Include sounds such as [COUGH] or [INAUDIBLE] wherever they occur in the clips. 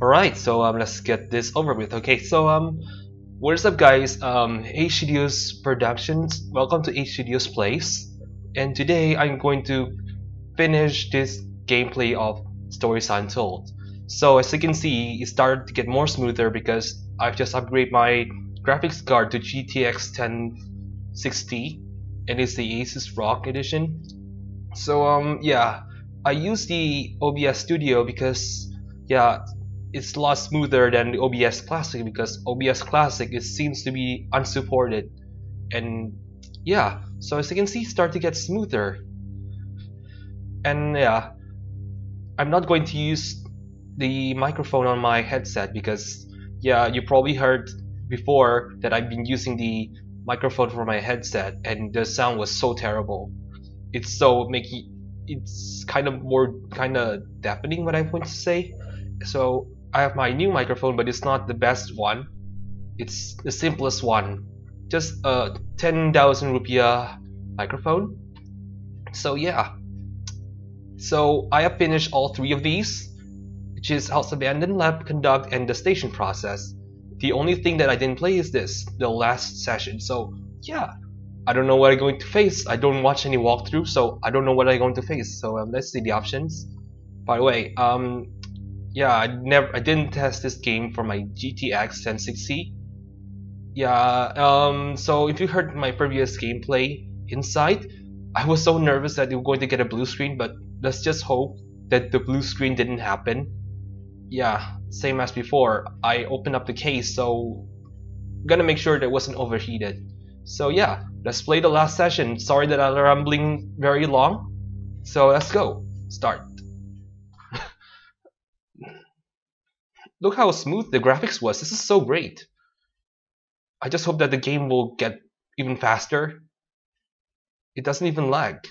Alright, so um, let's get this over with. Okay, so um, what's up guys, um, H Studios Productions, welcome to H Studios Plays, and today I'm going to finish this gameplay of Stories Untold. So as you can see, it started to get more smoother because I've just upgraded my graphics card to GTX 1060 and it's the Asus ROG edition. So um yeah, I use the OBS Studio because yeah, it's a lot smoother than the OBS Classic because OBS Classic it seems to be unsupported and yeah, so as you can see, start to get smoother. And yeah, I'm not going to use the microphone on my headset because yeah, you probably heard before that I've been using the microphone for my headset and the sound was so terrible. It's so making it's kind of more kind of deafening what I'm going to say. So I have my new microphone but it's not the best one. It's the simplest one. Just a 10,000 rupiah microphone. So yeah. So I have finished all three of these which is House Abandoned, Lab Conduct, and the Station Process. The only thing that I didn't play is this, the last session. So yeah, I don't know what I'm going to face. I don't watch any walkthrough, so I don't know what I'm going to face. So um, let's see the options. By the way, um, yeah, I never, I didn't test this game for my GTX 1060. Yeah, um, so if you heard my previous gameplay inside, I was so nervous that we were going to get a blue screen, but let's just hope that the blue screen didn't happen yeah, same as before, I opened up the case, so I'm gonna make sure that it wasn't overheated. So yeah, let's play the last session. Sorry that I'm rambling very long. So let's go. Start. Look how smooth the graphics was. This is so great. I just hope that the game will get even faster. It doesn't even lag.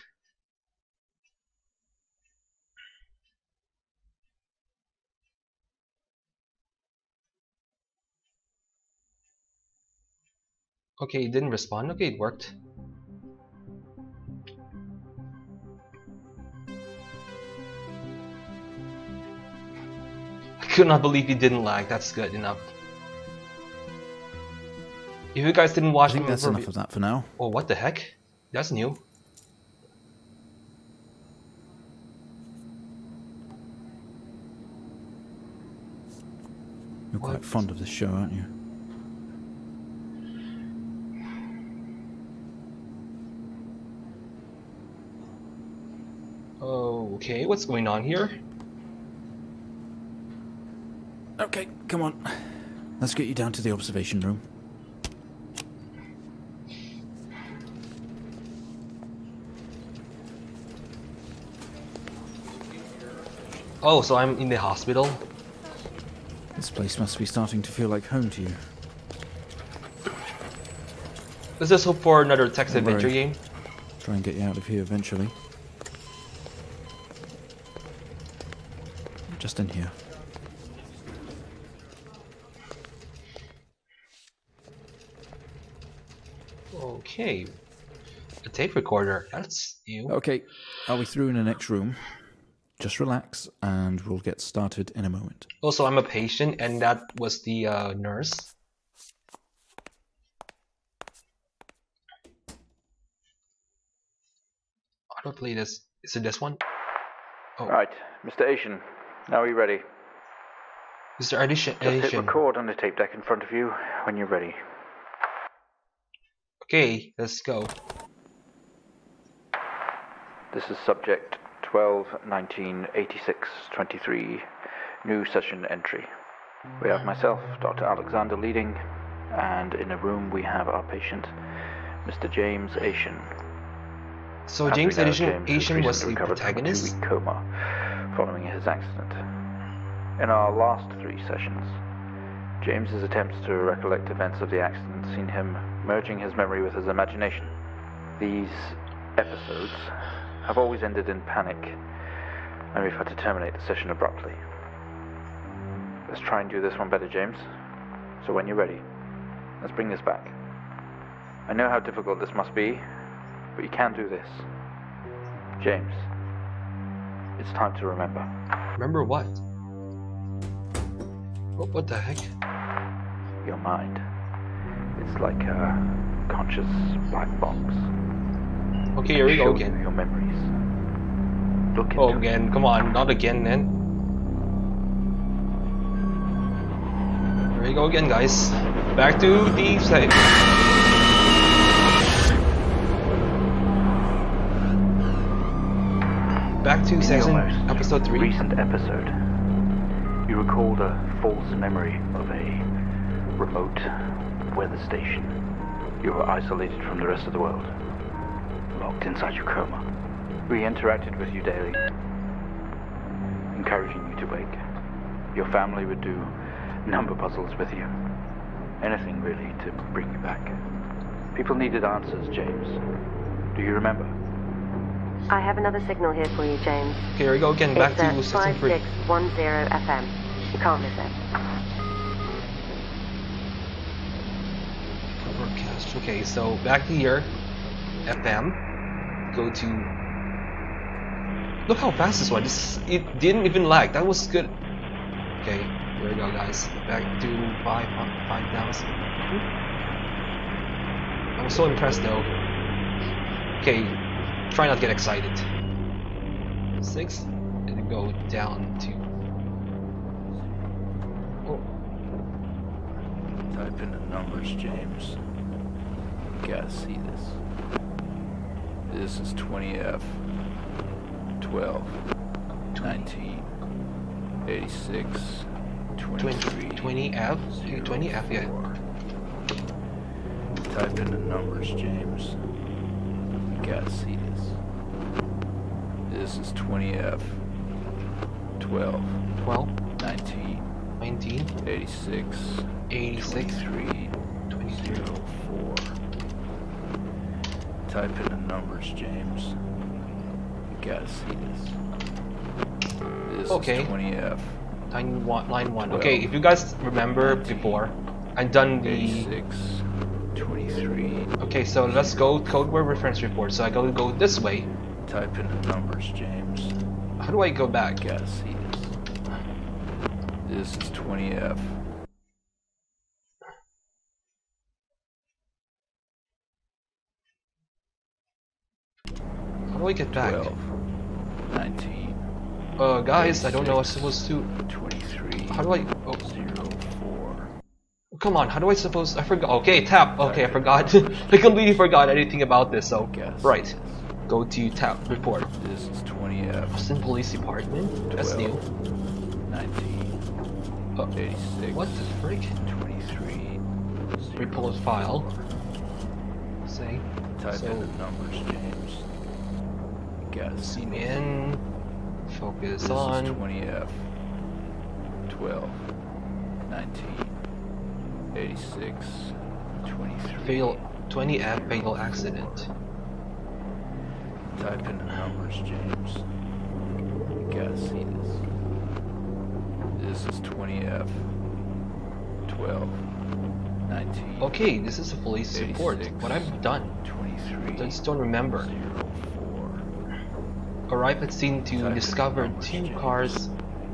Okay, it didn't respond. Okay, it worked. Could not believe it didn't lag. That's good enough. If you guys didn't watch I think that's enough of that for now. Oh, what the heck? That's new. You're quite fond of this show, aren't you? Okay, what's going on here? Okay, come on. Let's get you down to the observation room. Oh, so I'm in the hospital? This place must be starting to feel like home to you. Let's just hope for another text adventure game. Try and get you out of here eventually. Just in here. Okay. A tape recorder. That's new. Okay. Are we through in the next room? Just relax and we'll get started in a moment. Also, I'm a patient and that was the uh, nurse. I don't play this? Is it this one? Oh. Right, Mr. Asian, now are you ready? Mr. Edition. Just hit record on the tape deck in front of you when you're ready. Okay, let's go. This is subject 12 19 86 23 new session entry. We have myself, Dr. Alexander leading, and in a room we have our patient, Mr. James Asian. So James Asian, Asian was the protagonist? From a coma following his accident. In our last three sessions, James's attempts to recollect events of the accident seen him merging his memory with his imagination. These episodes have always ended in panic, and we've had to terminate the session abruptly. Let's try and do this one better, James. So when you're ready, let's bring this back. I know how difficult this must be, but you can do this. James, it's time to remember. Remember what? What, what the heck? Your mind. It's like a conscious black box. Okay, here we go again. Your memories. Look Oh, it. again. Come on, not again, then. Here we go again, guys. Back to the site. Back to In season episode three. Recent episode. You recalled a false memory of a remote weather station. You were isolated from the rest of the world, locked inside your coma. We interacted with you daily, encouraging you to wake. Your family would do number puzzles with you. Anything really to bring you back. People needed answers, James. Do you remember? I have another signal here for you, James. Okay, here we go again. Back it's at to season three. 5610 FM. You can't miss it. Okay, so back to here. FM. Go to. Look how fast this one. This it didn't even lag. That was good. Okay, here we go, guys. Back to five five thousand. Hmm? I was so impressed though. Okay, try not to get excited. Six, and then go down to. Oh, Type in the numbers, James. Gotta see this. This is 20F. 12. 19. 86. 23. 20, 20F? 20F, yeah. Type in the numbers, James. You gotta see this. This is 20F. 12. 12, 19. 19, 86. 86, 23. 23. 04. Type in the numbers, James. You gotta see this. This Okay. is 20F. Line one, line one. Okay, if you guys remember before, I've done the. 86. 23. Okay, so let's go code word reference report. So I gotta go this way. Type in the numbers, James. How do I go back? You gotta see this. This is 20F. I get back? 12. 19. Uh, guys, I don't know. I'm supposed to. 23. How do I? Oh, 04. come on. How do I suppose? I forgot. Okay, tap. Okay, I forgot. [LAUGHS] I completely forgot anything about this. So Guess. right, go to tap report. This is 20F. Austin Police Department. That's new. 19. Uh, 86. what the frick? 23. Report file. Say. Type So- in the numbers, James. Gotta Zoom in. Focus This on. is 20F. 12. 19. 86. 23. Fatal 20F fatal accident. Type in the numbers, James. You gotta see this. This is 20F. 12. 19. Okay, this is a police report. What I've done. 23. I just don't remember. 04. Arrive at scene to discover two cars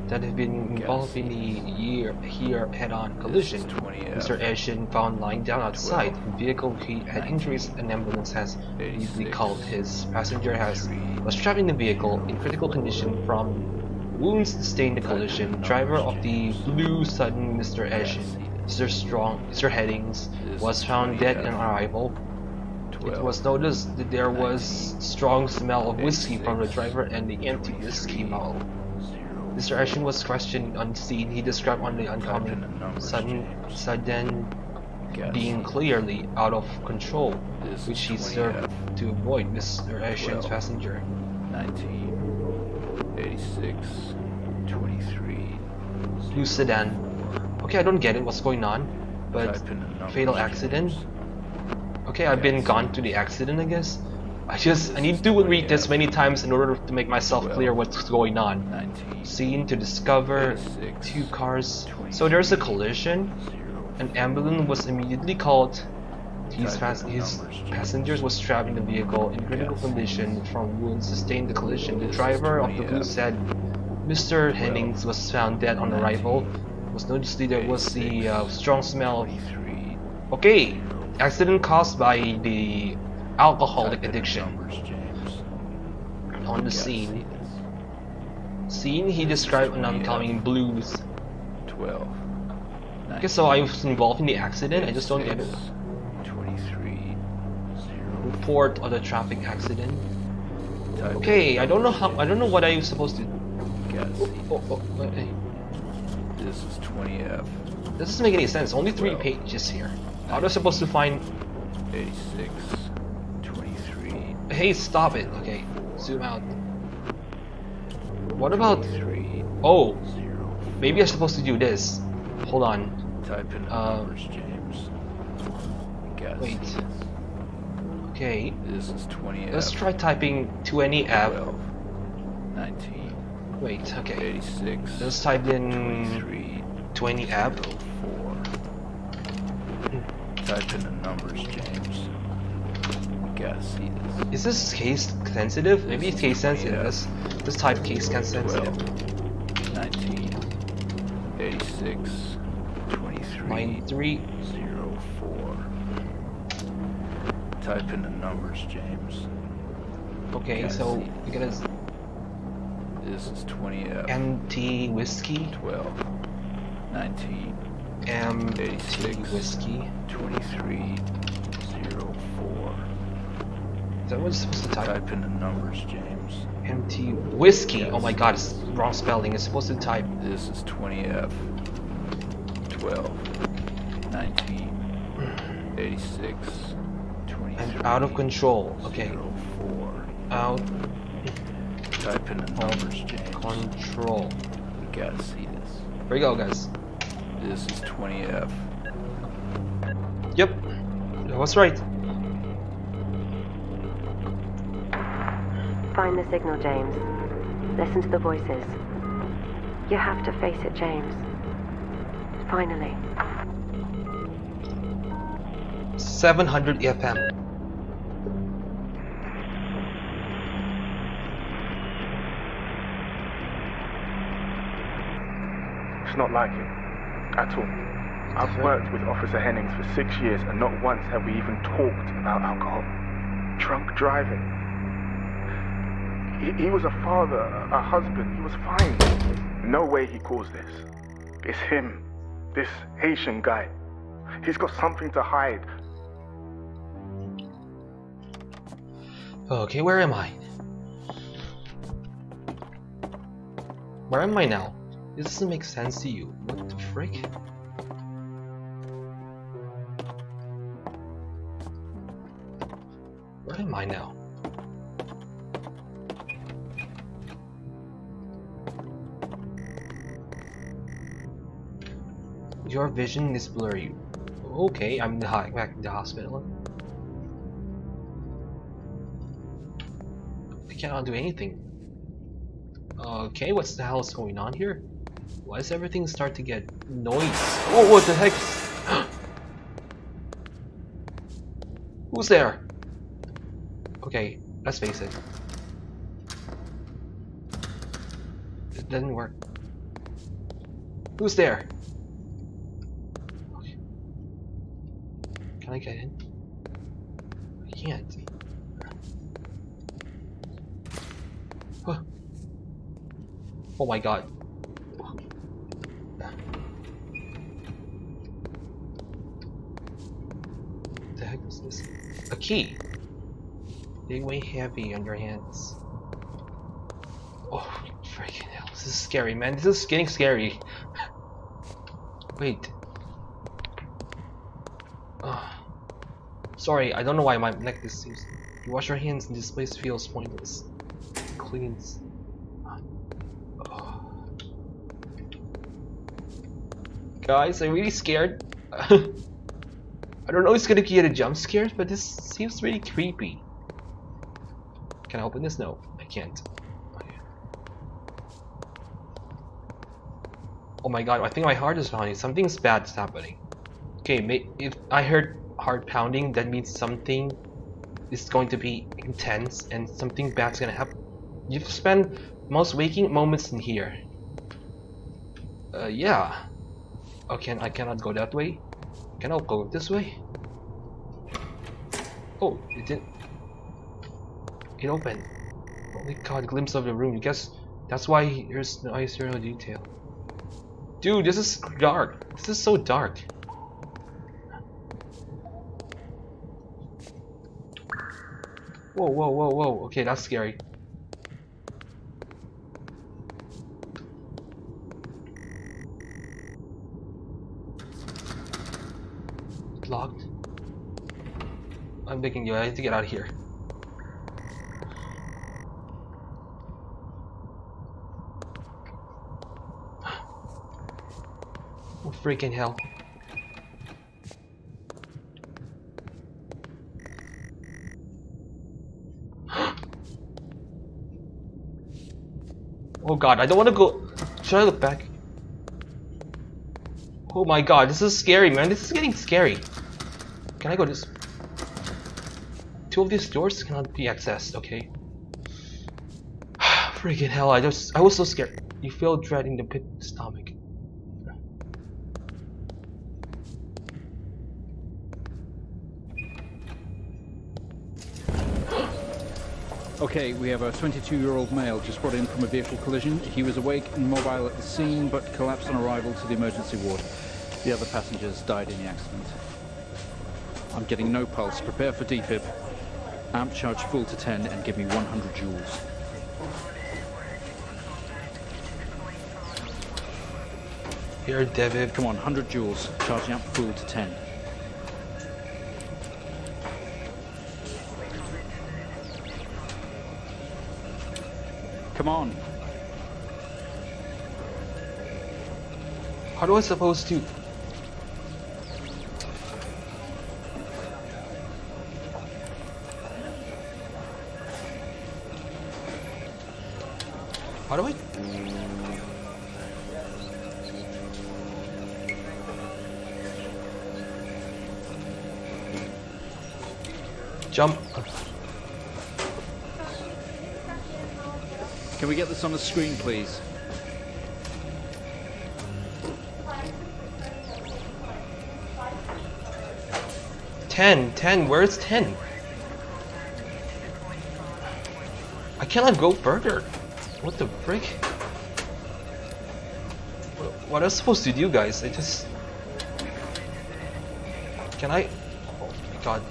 that have been involved in the year here head-on collision. 20F. Mr. Eshin found lying down outside. 12. The vehicle he had injuries. An ambulance has immediately called. His passenger has was trapped in the vehicle in critical condition from wounds sustained in the collision. Driver of the blue sudden Mr. Eshin, Mr. Strong, Mr. Hennings was found dead 20F. on arrival. 12. It was noticed that there was strong smell of whiskey from the driver and the empty whiskey bottle. Mr. Ashen was questioned on scene. He described in the uncommon, sudden, sudden being clearly out of control, which he served to avoid Mr. Ashen's passenger. 19, 86, 23. Blue sedan. Okay, I don't get it. What's going on? But Type in the numbers, fatal accident. Okay, I've been gone to the accident, I guess. I just I need to read this many times in order to make myself clear what's going on. 19, Scene to discover two cars. So there's a collision. 0. An ambulance was immediately called. His, pas- his passengers was trapped in the vehicle in critical condition from wounds sustained in the collision. The driver of the 20F. blue said Mr. Hennings was found dead on arrival. Was noticed there was the uh, strong smell of 23. Okay, accident caused by the alcoholic Type in the addiction. On the scene, scene he described an oncoming blues. 12. Okay, so I was involved in the accident. I just don't get it. 23. Report of the traffic accident. Okay, I don't know how. I don't know what I was supposed to. Gotta Oh, oh, oh, hey. This is 20F. This doesn't make any sense. Only three pages here. How am I supposed to find? 86. 23. Hey, stop it. Okay, zoom out. What about? 23. Oh, maybe I'm supposed to do this. Hold on. Type in Uh, numbers, James. Wait. Okay, This is 20F. let's try typing 20F. 12. 19. Wait, okay. 86. Let's type in 23. 20F. 04. Type in the numbers, James. Gotta see this. Is this case sensitive? Maybe it's case sensitive. Let's, let's type case sensitive. 12. 19. 86. 23. Line 3. 04. Type in the numbers, James. Okay, so we gotta This is 20F. MT whiskey. 12. 19. MT 86. whiskey. 2304. Is that what it's supposed to type? Type in the numbers, James. MT whiskey. Oh my god, it's wrong spelling. It's supposed to type This is 20F. 12. 19. 86. 23. and out of control. Okay, 04. out Type in the numbers, James. control. We gotta see this. Here we go, guys. This is 20F. Yep, that was right. Find the signal, James. Listen to the voices. You have to face it, James. Finally. 700 FM. It's not like him. At all. I've worked with Officer Hennings for six years and not once have we even talked about alcohol. Drunk driving. He, he was a father, a, a husband. He was fine. No way he caused this. It's him. This Haitian guy. He's got something to hide. Okay, where am I? Where am I now? This doesn't make sense to you. What the frick? Where am I now? Your vision is blurry. Okay, I'm back in the hospital. I cannot do anything. Okay, what's the hell is going on here? Why does everything start to get noise? Oh, what the heck? [GASPS] Who's there? Okay, let's face it. It didn't work. Who's there? Okay. Can I get in? I can't. Huh. Oh my god. What the heck is this? A key! They weigh heavy on your hands. Oh, freaking hell. This is scary, man. This is getting scary. Wait. Ah. Sorry, I don't know why my neck seems. You wash your hands and this place feels pointless. It Cleans. Guys, I'm really scared. [LAUGHS] I don't know if it's gonna get a jump scare, but this seems really creepy. Can I open this? No, I can't. Oh my god, I think my heart is pounding. Something's bad is happening. Okay, if I heard heart pounding, that means something is going to be intense and something bad's gonna happen. You've spent most waking moments in here. Uh, yeah. Okay, I cannot go that way? Can I go this way? Oh, it didn't. It opened. Holy god, a glimpse of the room. I guess that's why there's no no detail. Dude, this is dark. This is so dark. Whoa, whoa, whoa, whoa. Okay, that's scary. Locked. Begging you, I need to get out of here. [GASPS] Oh, freaking hell. [GASPS] oh god, I don't want to go. Should I look back? Oh my god, this is scary, man. This is getting scary. Can I go this? Two of these doors cannot be accessed, okay? [SIGHS] Freaking hell, I just I was so scared. You feel dread in the pit stomach. Okay, we have a 22-year-old male just brought in from a vehicle collision. He was awake and mobile at the scene, but collapsed on arrival to the emergency ward. The other passengers died in the accident. I'm getting no pulse. Prepare for defib. Amp charge full to 10 and give me 100 joules. Here, David. Come on, 100 joules. charging amp full to 10. Come on. How do I supposed to? How do I? Jump. Can we get this on the screen, please? Ten, ten, where's ten? I cannot go further. What the frick? What am I supposed to do, guys? I just... Can I... Oh my god.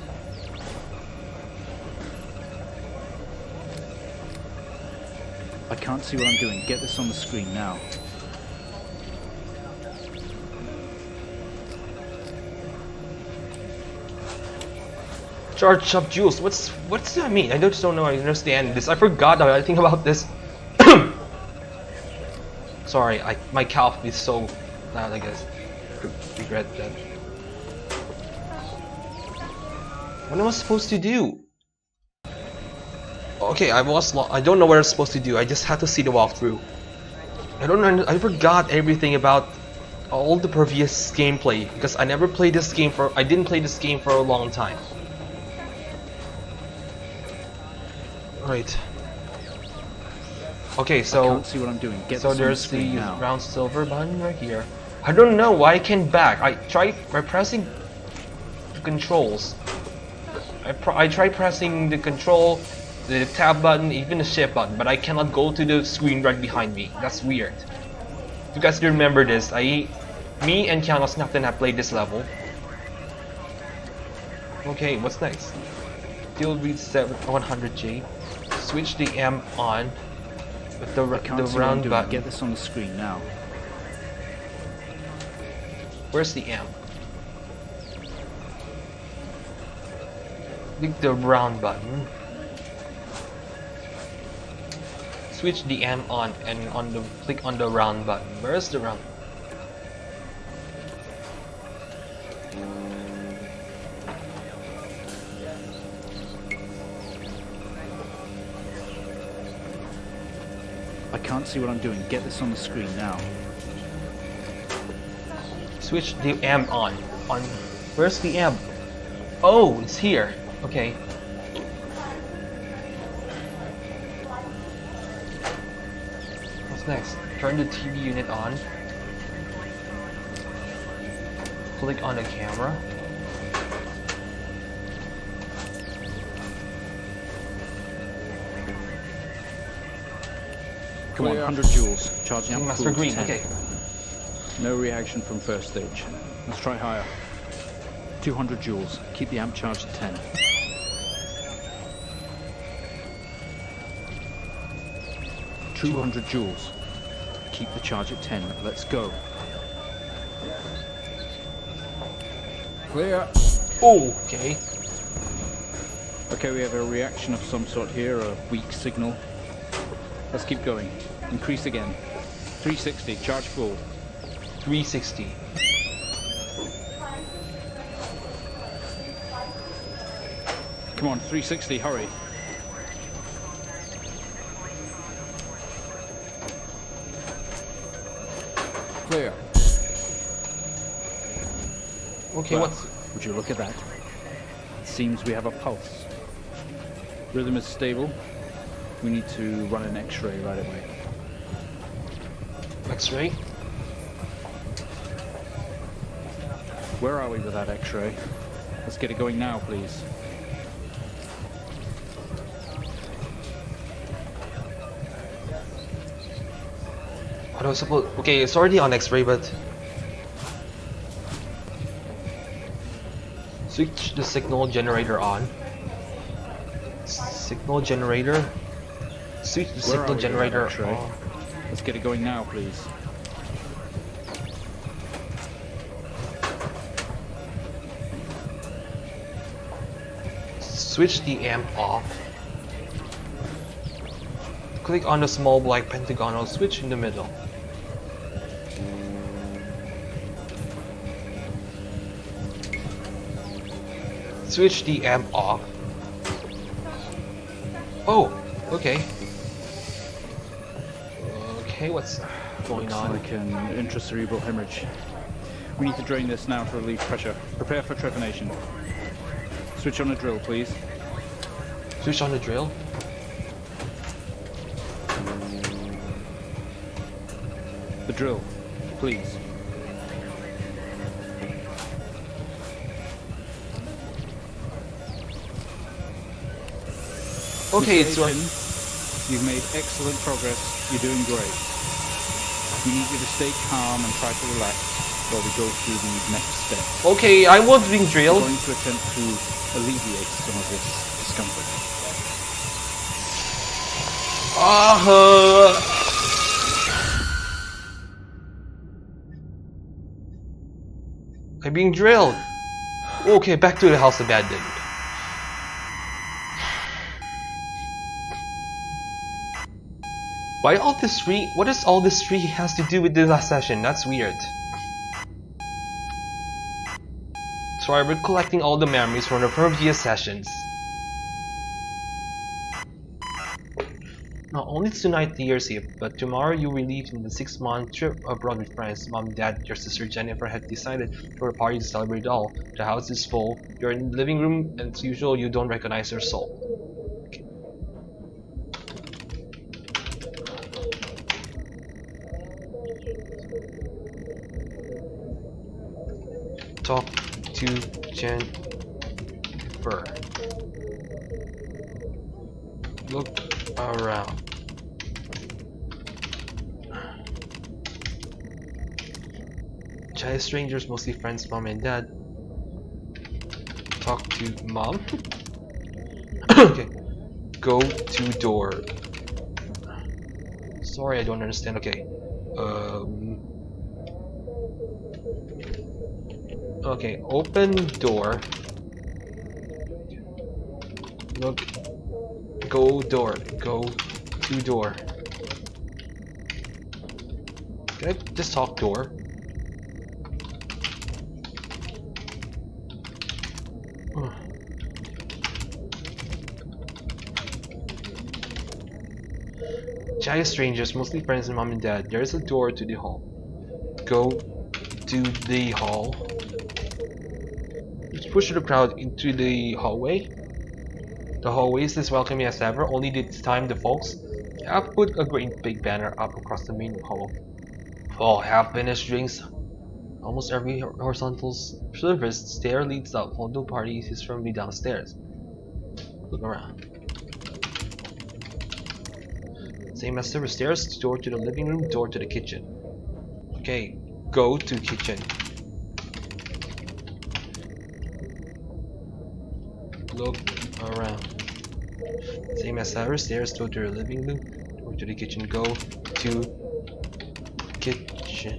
I can't see what I'm doing. Get this on the screen now. Charge up joules. What's what's that mean? I just don't know. I understand this. I forgot I think about this. Sorry, I my cough is so loud. I guess. Regret that. What am I supposed to do? Okay, I was I don't know what I'm supposed to do. I just had to see the walkthrough. I don't know. I forgot everything about all the previous gameplay because I never played this game for. I didn't play this game for a long time. Right. Okay, I so can't see what I'm doing. Get so there's the now. round silver button right here. I don't know why I can't back. I tried by pressing the controls. I pr I tried pressing the control, the tab button, even the shift button, but I cannot go to the screen right behind me. That's weird. You guys remember this? I, me and Keanu Snapton have played this level. Okay, what's next? Still read 100J. Switch the amp on the, I can't the round button. Get this on the screen now. Where's the amp? Click the round button. Switch the amp on and on the click on the round button. Where's the round? Can't see what I'm doing. Get this on the screen now. Switch the amp on. On where's the amp? Oh, it's here. Okay. What's next? Turn the TV unit on. Click on the camera. Come on, 100 joules. Charging up Master cool Green, 10. okay. No reaction from first stage. Let's try higher. 200 joules. Keep the amp charged at 10. Two hundred joules. Keep the charge at 10. Let's go. Clear. Oh, okay. Okay, we have a reaction of some sort here, a weak signal. Let's keep going. Increase again. 360, charge full. 360. Come on, 360, hurry. Clear. Okay, Well, what's Would you look at that? It seems we have a pulse. Rhythm is stable. We need to run an x-ray right away. X-ray? Where are we with that x-ray? Let's get it going now, please. What was supposed? Okay, it's already on X-ray, but switch the signal generator on. Signal generator. The signal we with that generator X-ray? Oh. Let's get it going now, please. Switch the amp off. Click on the small black pentagonal switch in the middle. Switch the amp off. Oh, okay. Okay, what's going Looks on? like an intracerebral hemorrhage. We need to drain this now to relieve pressure. Prepare for trepanation. Switch on the drill, please. Switch on the drill. The drill, please. Okay, it's working. You've made excellent progress. You're doing great. We need you to stay calm and try to relax while we go through these next steps. Okay, I was being drilled. going to attempt to alleviate some of this discomfort. Uh, I'm being drilled. Okay, back to the house abandoned. Why all this tree? What does all this tree has to do with the last session? That's weird. So I'm recollecting all the memories from the previous sessions. Not only tonight the year's eve, but tomorrow you will leave in the six-month trip abroad with friends. Mom, Dad, your sister Jennifer had decided for a party to celebrate all. The house is full. You're in the living room, and as usual, you don't recognize your soul. Talk to Jennifer. Look around. Chai strangers, mostly friends, mom and dad. Talk to mom. [COUGHS] okay. Go to door. Sorry, I don't understand. Okay. Um. Okay, open door. Look. Go door. Go to door. Can I just talk door? Giant strangers, mostly friends and mom and dad. There is a door to the hall. Go to the hall. Push the crowd into the hallway. The hallway is as welcoming as ever, only this time the folks have put a great big banner up across the main hall. For half finished drinks, Almost every horizontal surface stair leads up, although party is firmly downstairs. Look around. Same as the stairs, door to the living room, door to the kitchen. Okay, go to kitchen. Look around. Same as ever, stairs, door to the living room, door to the kitchen, go to kitchen.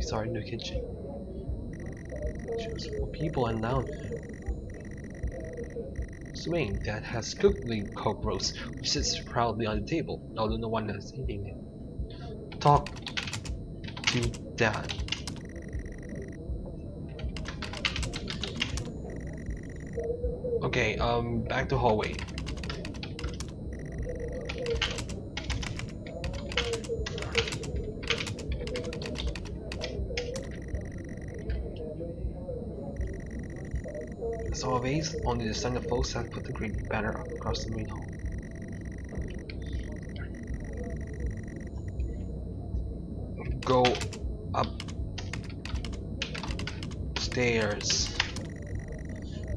Sorry, no kitchen. Choose four people and now swing that has coke roast, which sits proudly on the table, although no one is eating it. Talk to dad. Okay, um, back to hallway. As always, only the son of have put the green banner across the main hall. Go up stairs.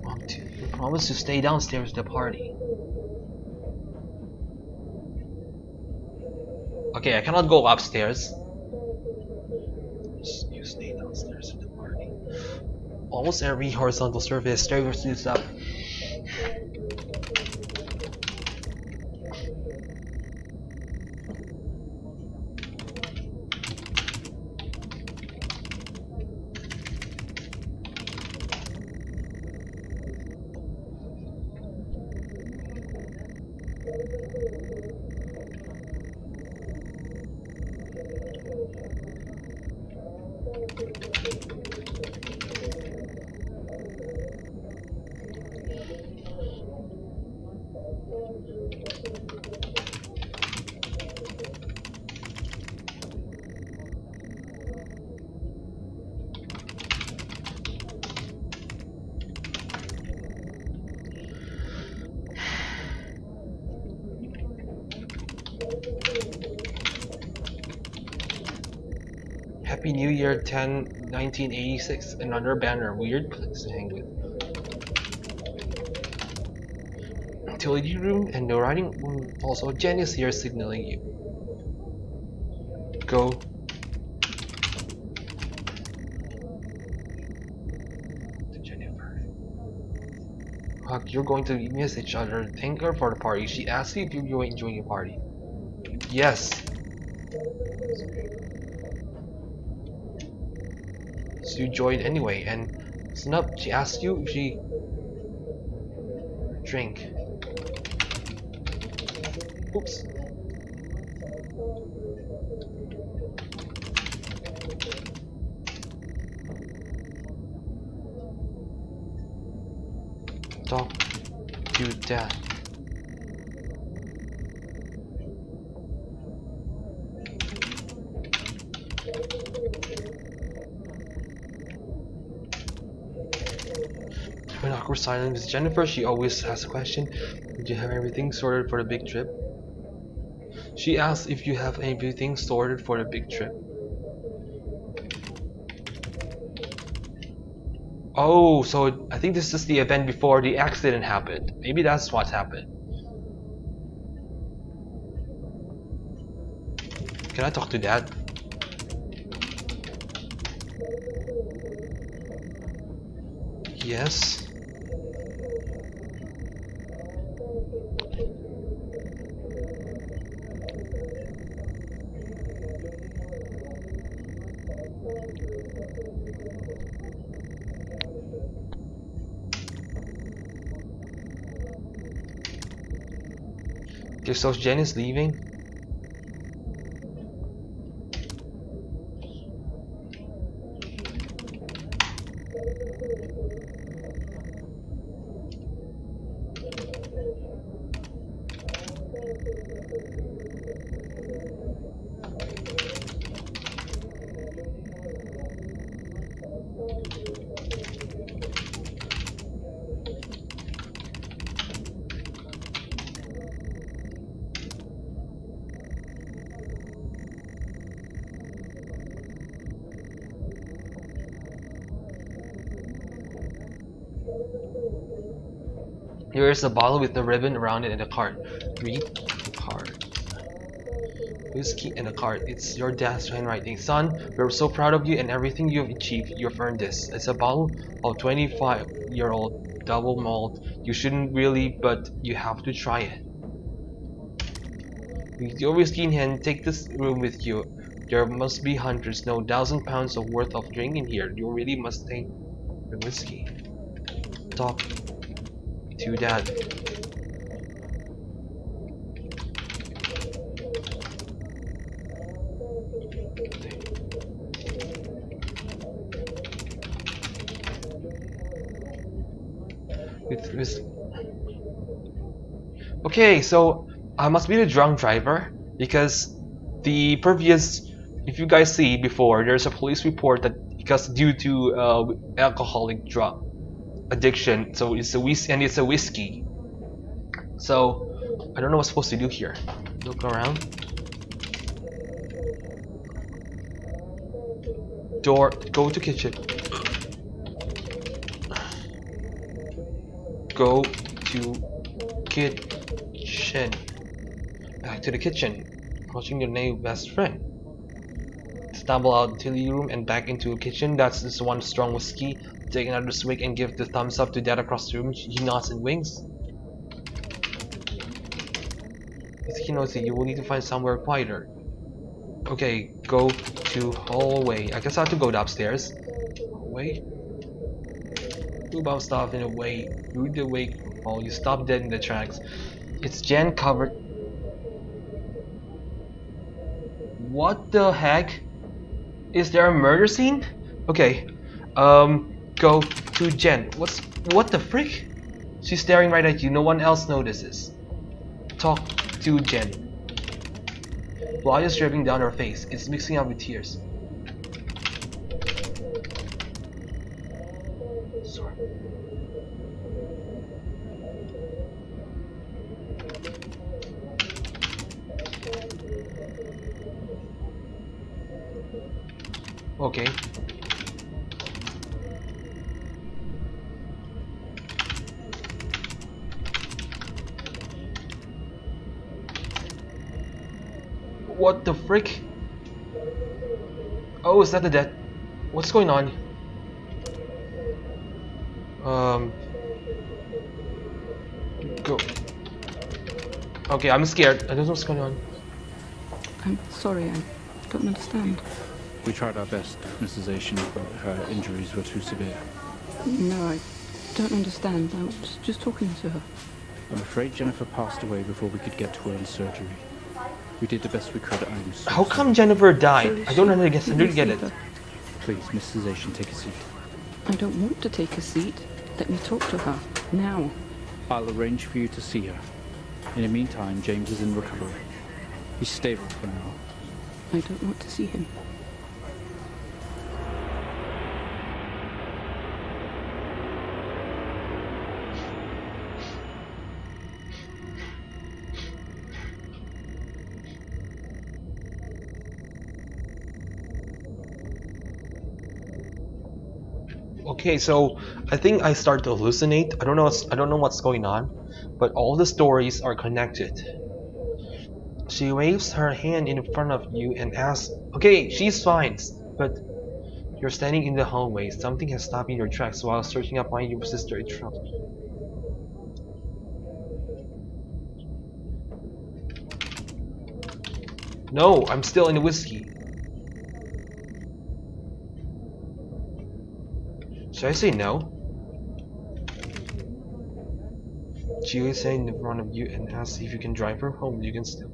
Want to you promise to stay downstairs to the party. Okay, I cannot go upstairs. You stay downstairs to the party. Almost every horizontal surface stairs, stairways up. Happy New Year 10 1986. Another banner. Weird place to hang with. Utility room and the writing room. Also, Jen is here signaling you. Go. To Jennifer. Huck, you're going to miss each other. Thank her for the party. She asked you if you were enjoying your party. Yes. You joined anyway, and Snub, she asked you if she drink. Oops. Talk to dad. Silence with Jennifer, she always asks a question. Did you have everything sorted for the big trip? She asks if you have everything sorted for the big trip. Oh, so I think this is the event before the accident happened. Maybe that's what happened. Can I talk to dad? Yes. So Jen is leaving. Here is a bottle with the ribbon around it and a card. Read the card. Whiskey and a card. It's your dad's handwriting. Son, we're so proud of you and everything you've achieved. You've earned this. It's a bottle of 25 year old double malt. You shouldn't really, but you have to try it. With your whiskey in hand, take this room with you. There must be hundreds, no thousand pounds of worth of drink in here. You really must take the whiskey. Talk to dad. With, with Okay, so I must be the drunk driver because the previous, if you guys see before, there's a police report that because due to uh, alcoholic drug addiction, so it's a whiskey and it's a whiskey. So I don't know what's supposed to do here. Look around. Door. Go to kitchen. Go to kitchen. Back to the kitchen. Approaching your new best friend. Stumble out the room and back into the kitchen. That's this one strong whiskey. Take another swig and give the thumbs up to dad across the room. He nods and winks. That you will need to find somewhere quieter. Okay, go to hallway. I guess I have to go upstairs. Hallway. Do about stuff in a way. Rude the wake. Oh, you stop dead in the tracks. It's Jen covered. What the heck? Is there a murder scene? Okay. Um, go to Jen. What's what the frick? She's staring right at you. No one else notices. Talk to Jen. Blood is dripping down her face. It's mixing up with tears. Sorry. Okay. What the frick? Oh, is that the dead? What's going on? Um. Go. Okay, I'm scared. I don't know what's going on. I'm sorry, I don't understand. We tried our best, Mrs. Asian, but her injuries were too severe. No, I don't understand. I was just talking to her. I'm afraid Jennifer passed away before we could get to her in surgery. We did the best we could. I'm so How come sorry. Jennifer died? I don't she understand. I didn't don't get it. Please, Mrs. Asian, take a seat. I don't want to take a seat. Let me talk to her. Now. I'll arrange for you to see her. In the meantime, James is in recovery. He's stable for now. I don't want to see him. Okay, so I think I start to hallucinate. I don't know. What's, I don't know what's going on, but all the stories are connected. She waves her hand in front of you and asks, "Okay, she's fine, but you're standing in the hallway. Something has stopped in your tracks while searching up behind your sister. It troubles you." No, I'm still in the whiskey. Should I say no? She is saying in front of you and asks if you can drive her home. You can still.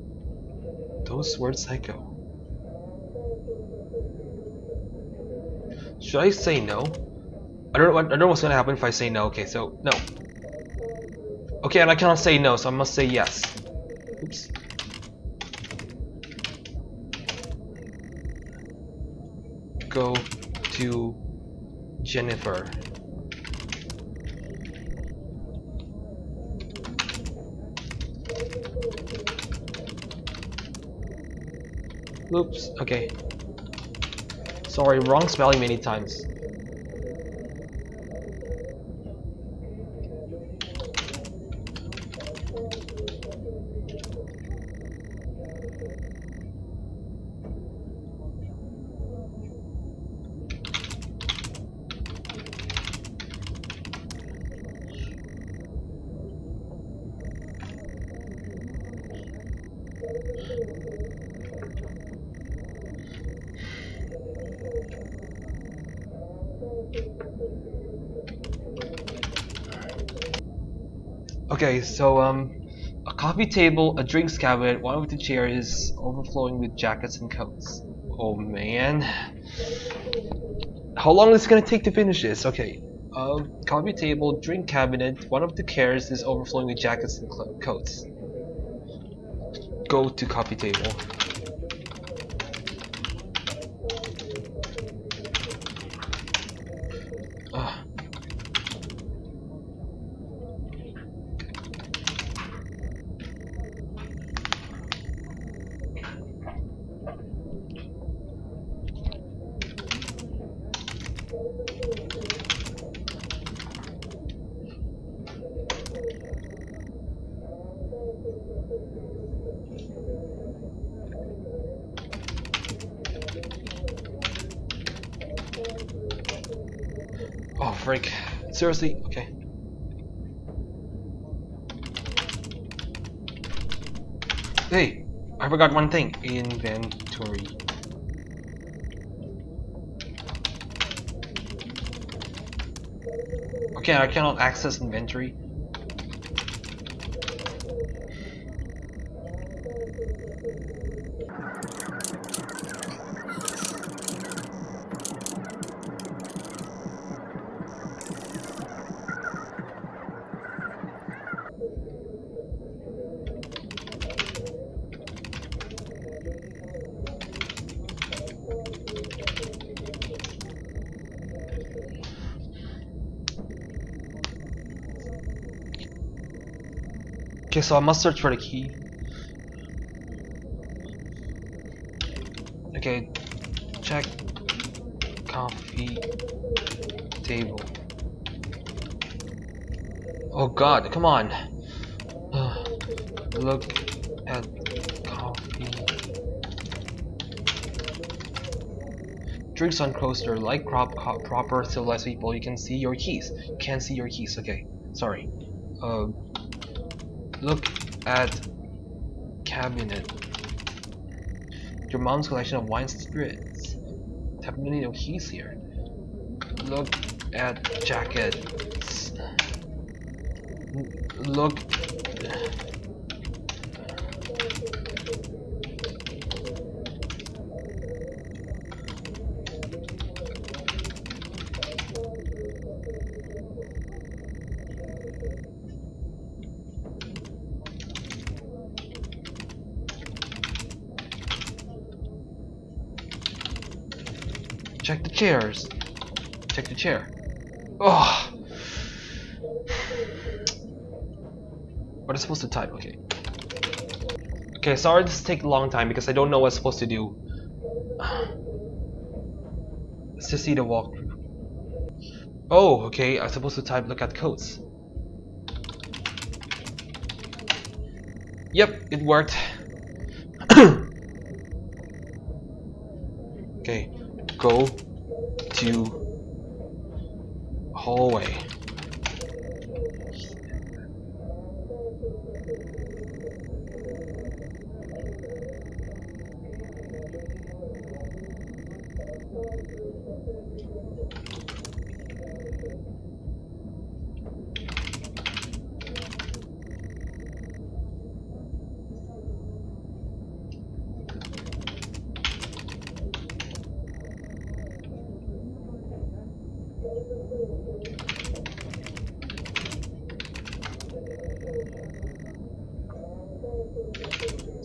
Those words echo. Should I say no? I don't. I don't know what's gonna happen if I say no. Okay, so no. Okay, and I cannot say no, so I must say yes. Oops. Go to Jennifer. Oops, okay. Sorry, wrong spelling many times. Okay, so um, a coffee table, a drinks cabinet, one of the chairs overflowing with jackets and coats. Oh man. How long is it gonna take to finish this? Okay. Uh, coffee table, drink cabinet, one of the chairs is overflowing with jackets and coats. Go to coffee table. Ugh. Oh, frick. Seriously? Okay. Hey, I forgot one thing. Inventory. Okay, I cannot access inventory. Okay, so I must search for the key. Okay, check coffee table. Oh god, come on. Ugh. [SIGHS] Look at coffee. Drinks on coaster, like proper civilized people, you can see your keys. You can't see your keys, okay. Sorry. Uh, look at cabinet. Your mom's collection of wine spirits. Definitely no keys here. Look at jackets. Look. Check the chairs. Check the chair. Oh. What is supposed to type? Okay. Okay, sorry this take a long time because I don't know what I'm supposed to do. Let's just see the walkthrough. Oh, okay, I'm supposed to type look at codes. Yep, it worked. [COUGHS] okay, go to hallway.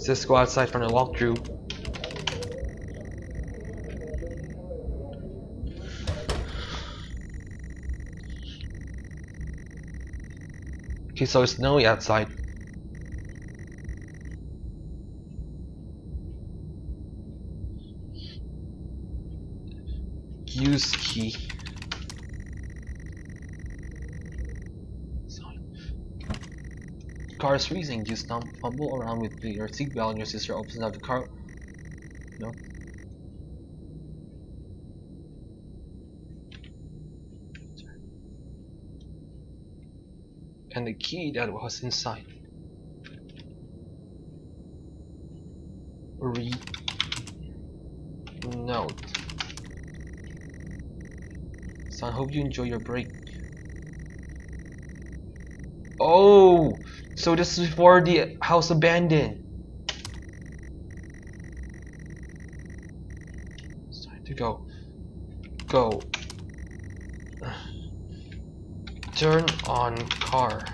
Just go outside from the walkthrough. Okay, so it's snowy outside. Use key. Sorry. Car is freezing. You stump, fumble around with your seatbelt and your sister opens up the car. No. And the key that was inside. Re note. So I hope you enjoy your break. Oh, so this is before the house abandoned. It's time to go. Go. Turn on car.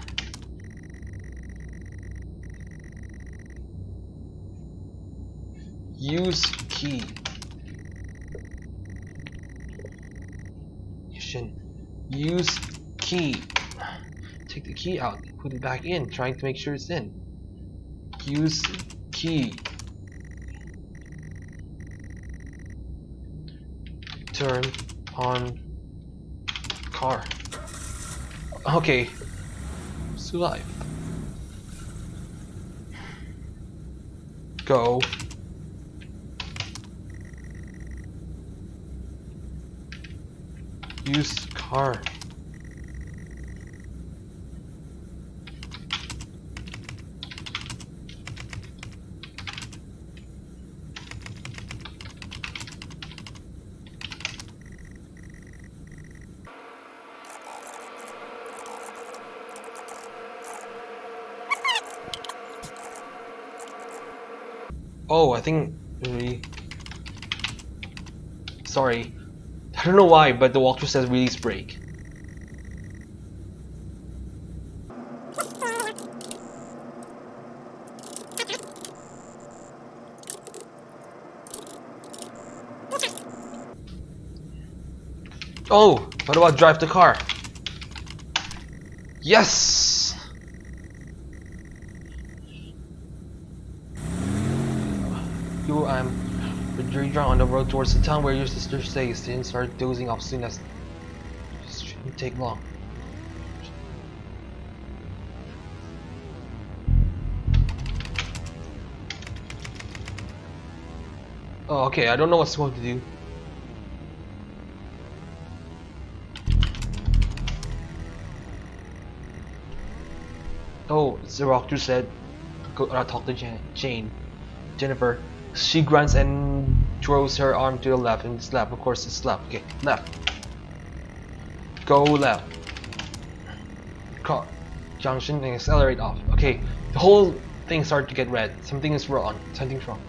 Use key. Use key. Take the key out. Put it back in. Trying to make sure it's in. Use key. Turn on car. Okay. Alive. Go. Use car. Oh, I we. Sorry, I don't know why, but the walkthrough says release break. Oh, what about drive the car? Yes! You're drunk on the road towards the town where your sister stays. Didn't start dozing off soon as this shouldn't take long. Oh, okay. I don't know what's going to do. Oh, the doctor said, go uh, talk to Jan Jane. Jennifer. She grunts and throws her arm to the left and it's left. Of course, it's left. Okay, left. Go left. Car. Junction and accelerate off. Okay, the whole thing started to get red. Something is wrong. Something's wrong.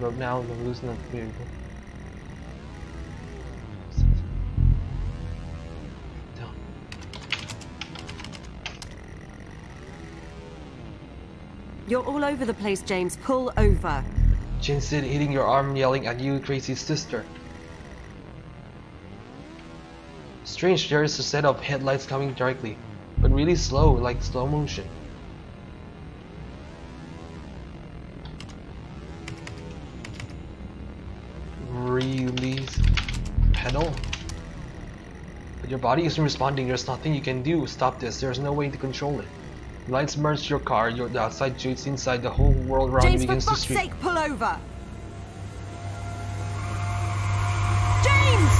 Road now, we're losing the vehicle. You're all over the place, James. Pull over. Jinsid hitting your arm yelling at you, crazy sister. Strange, there is a set of headlights coming directly, but really slow, like slow motion. Release pedal. But your body isn't responding, there's nothing you can do. Stop this, there's no way to control it. Lights merge your car, your the outside shoots inside, the whole world around James, you for begins to fuck's stream. sake, pull over. James!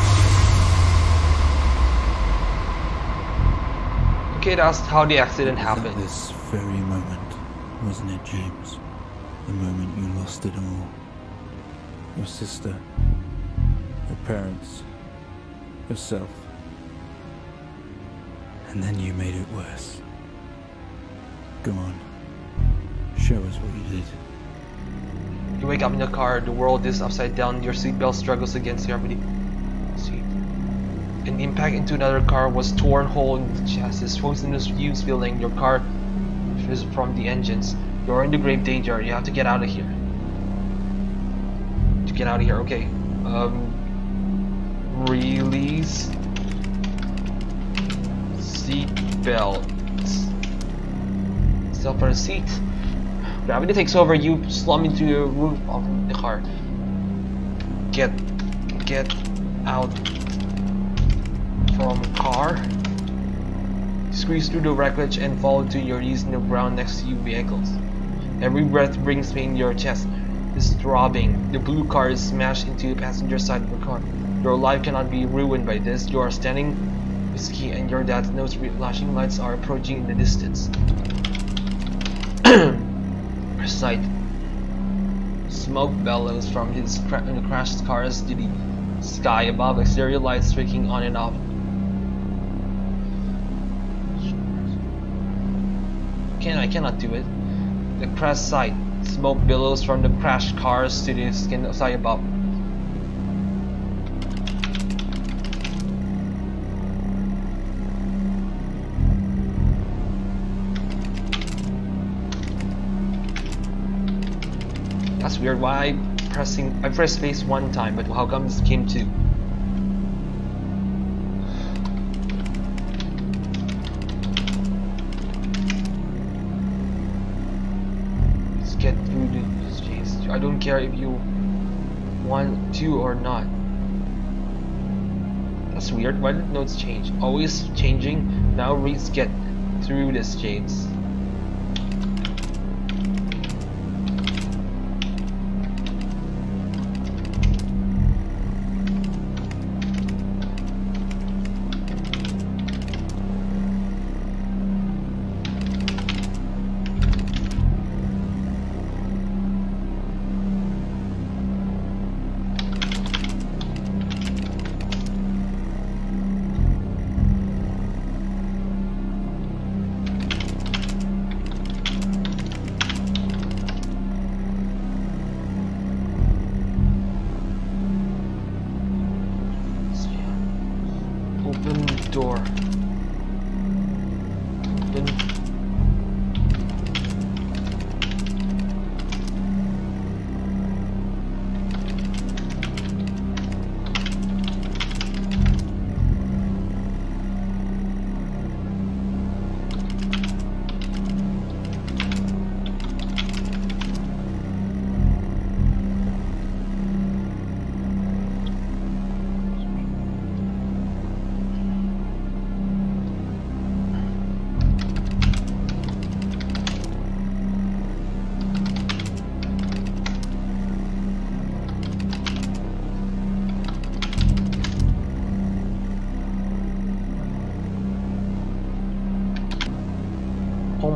Okay, that's how the accident It was at happened. this very moment, wasn't it, James? The moment you lost it all. Your sister, your parents, yourself. And then you made it worse. Go on. Show us what you did. You wake up in the car, the world is upside down, your seatbelt struggles against gravity. Seat. An impact into another car was torn hole in the chassis, poisonous fumes filling your car fizz from the engines. You're in the grave danger, you have to get out of here. To get out of here, okay. Um release seatbelt. Step on the seat. Gravity takes over, you slum into the roof of the car. Get, get out from car. Squeeze through the wreckage and fall to your knees in the ground next to your vehicles. Every breath brings pain in your chest. It's throbbing. The blue car is smashed into the passenger side of the car. Your life cannot be ruined by this. You are standing Ski and your dad's nose flashing lights are approaching in the distance. Sight. Smoke bellows from his cra crashed cars to the sky above, exterior lights streaking on and off. Can I cannot do it. The crash site. Smoke billows from the crashed cars to the sky above. That's weird. Why pressing? I pressed space one time, but how come this came two? Let's get through this chase. I don't care if you want to or not. That's weird. Why did notes change? Always changing. Now reads get through this, James.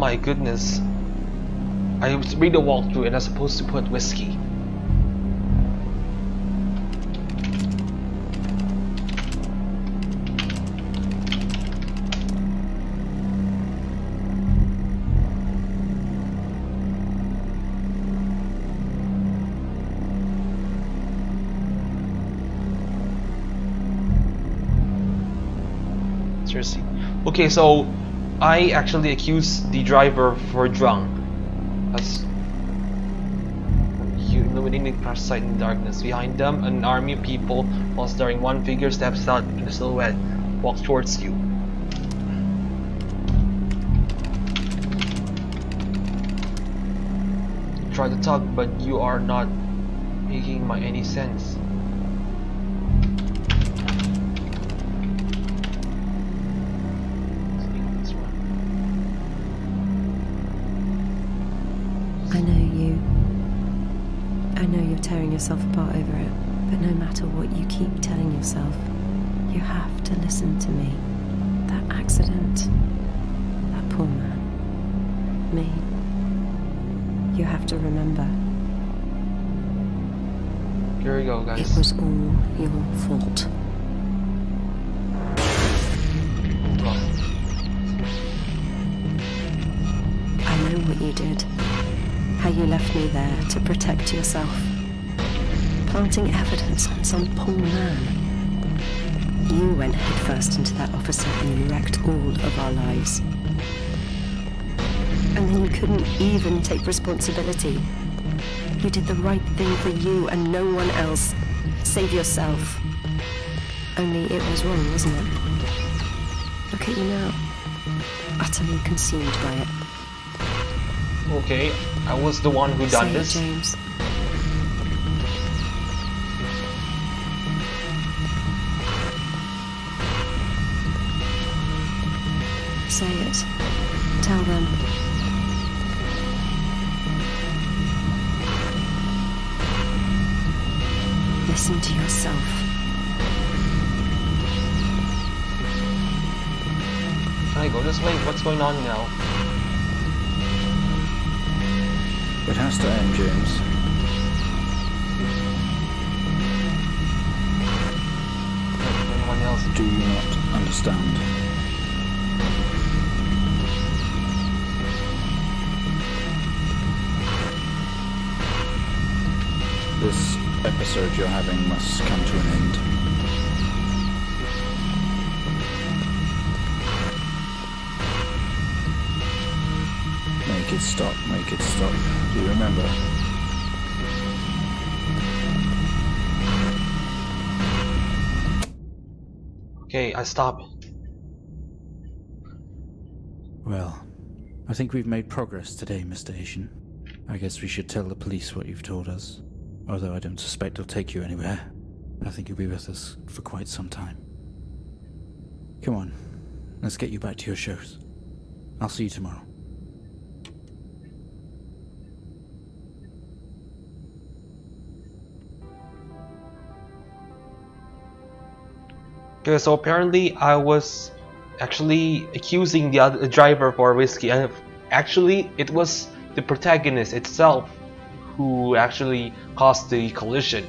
My goodness. I read the walkthrough and I'm supposed to put whiskey. Seriously. Okay, so I actually accused the driver for drunk. As illuminating the crash site in darkness. Behind them, an army of people, while staring one figure steps out in the silhouette, walks towards you. Try to talk, but you are not making my any sense. What you keep telling yourself, you have to listen to me. That accident, that poor man, me. You have to remember, Here we go, guys. it was all your fault. I know what you did. How you left me there to protect yourself. Planting evidence on some poor man. You went headfirst into that officer and you wrecked all of our lives. And then you couldn't even take responsibility. You did the right thing for you and no one else. Save yourself. Only it was wrong, wasn't it? Look at you now. Utterly consumed by it. Okay, I was the one who done Say it, this. James. them. Listen to yourself. Can I go this way? What's going on now? It has to end, James. Anyone else? Do you not understand? Episode you're having must come to an end. Make it stop, make it stop. Do you remember? Okay, I stop. Well, I think we've made progress today, Mr. Haitian. I guess we should tell the police what you've told us. Although I don't suspect they'll take you anywhere. I think you'll be with us for quite some time. Come on, let's get you back to your shows. I'll see you tomorrow. Okay, so apparently I was actually accusing the other the driver for whiskey, and actually it was the protagonist itself who actually caused the collision.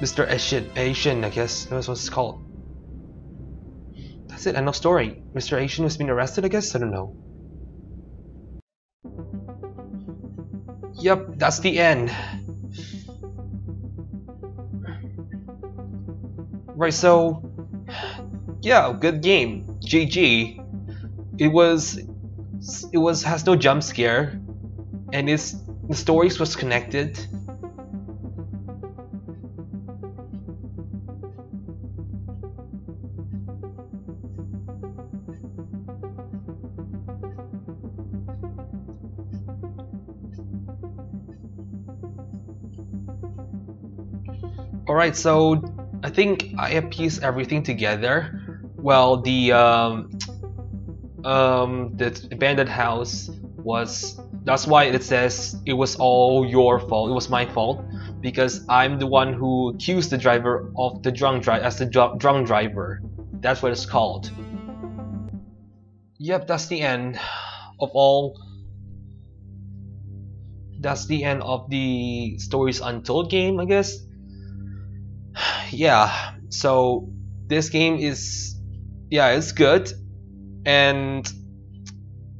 Mr. Asian, Asian, I guess that's what it's called. That's it, end of story. Mr. Asian has been arrested, I guess? I don't know. Yep, that's the end. Right, so yeah, good game. GG. It was it was has no jump scare and it's the stories was connected. Alright, so I think I have pieced everything together. Well, the um, um, the abandoned house was that's why it says it was all your fault. It was my fault because I'm the one who accused the driver of the drunk drive as the dr drunk driver. That's what it's called. Yep, that's the end of all. That's the end of the Stories Untold game, I guess [SIGHS] yeah so this game is yeah it's good and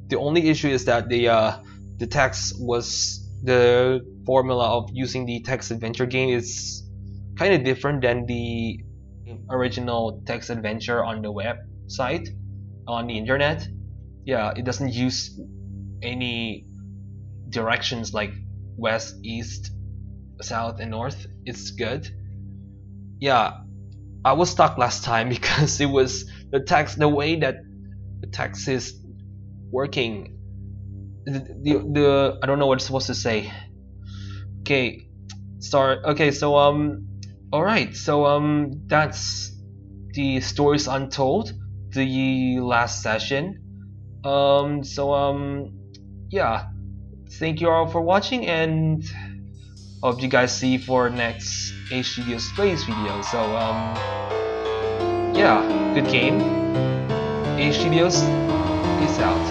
the only issue is that the uh, the text was the formula of using the text adventure game is kind of different than the original text adventure on the website on the internet. Yeah it doesn't use any directions like west east south and north. It's good. Yeah, I was stuck last time [LAUGHS] because it was the text, the way that the text is working. The, the, the I don't know what it's supposed to say. Okay, start. Okay, so um, all right, so um, that's the stories untold, the last session. Um, so um, yeah, thank you all for watching and hope you guys see for next H Studios Plays video. So um, yeah, good game. H Studios, peace out.